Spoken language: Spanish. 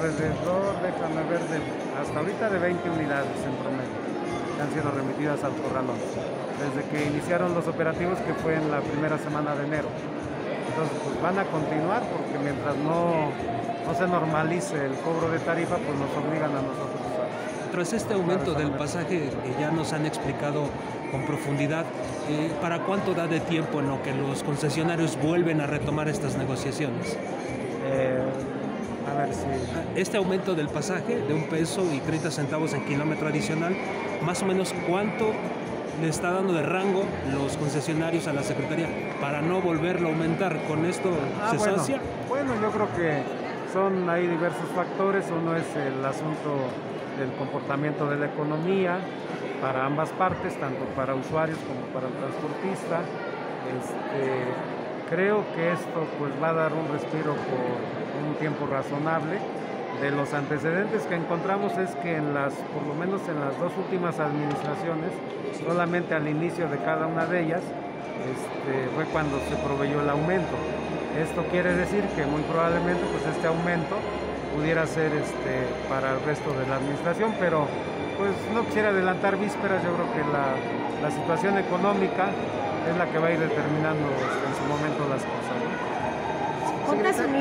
alrededor, déjame ver, de, hasta ahorita de 20 unidades en promedio que han sido remitidas al corralón, desde que iniciaron los operativos que fue en la primera semana de enero. Entonces, pues van a continuar porque mientras no, no se normalice el cobro de tarifa, pues nos obligan a nosotros a... Tras este aumento del pasaje que ya nos han explicado con profundidad, eh, ¿para cuánto da de tiempo en lo que los concesionarios vuelven a retomar estas negociaciones? Eh, a ver si... Este aumento del pasaje de un peso y 30 centavos en kilómetro adicional, más o menos cuánto le está dando de rango los concesionarios a la Secretaría para no volverlo a aumentar. ¿Con esto Ah, se bueno, sacia? Bueno, yo creo que son ahí diversos factores. Uno es el asunto del comportamiento de la economía para ambas partes, tanto para usuarios como para el transportista. Este, creo que esto pues va a dar un respiro por un tiempo razonable. De los antecedentes que encontramos es que en las, por lo menos en las dos últimas administraciones, solamente al inicio de cada una de ellas, este, fue cuando se proveyó el aumento. Esto quiere decir que muy probablemente pues este aumento pudiera ser este, para el resto de la administración, pero pues no quisiera adelantar vísperas, yo creo que la, la situación económica es la que va a ir determinando este, en su momento las cosas. ¿no? ¿Cuántas unidades?